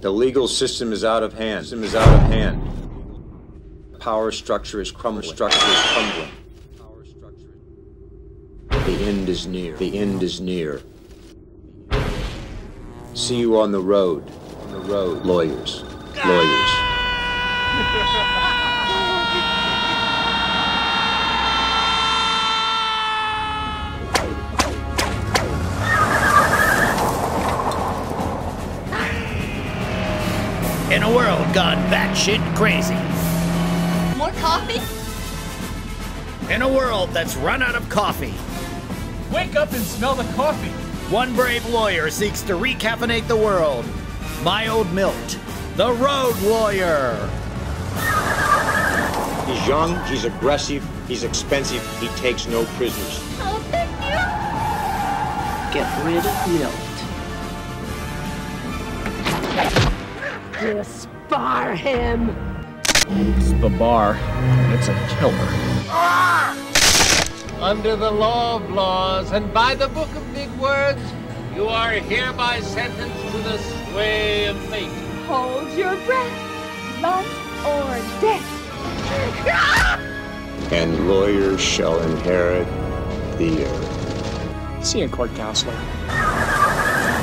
The legal system is out of hand. System is out of hand. Power structure is crumbling. Structure is crumbling. The end is near. The end is near. See you on the road. On the road, lawyers. Lawyers. In a world gone batshit crazy. More coffee? In a world that's run out of coffee. Wake up and smell the coffee. One brave lawyer seeks to recaffeinate the world. Mild Milt, the road lawyer. He's young, he's aggressive, he's expensive, he takes no prisoners. Oh, thank you. Get rid of Milt. Disbar him. It's the bar, and it's a killer. Ah! Under the law of laws and by the book of big words, you are hereby sentenced to the sway of fate. Hold your breath. Life or death. Ah! And lawyers shall inherit the earth. See you, court counselor.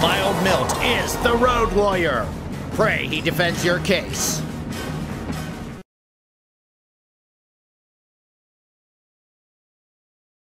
Mild Milt is the road lawyer. Pray he defends your case.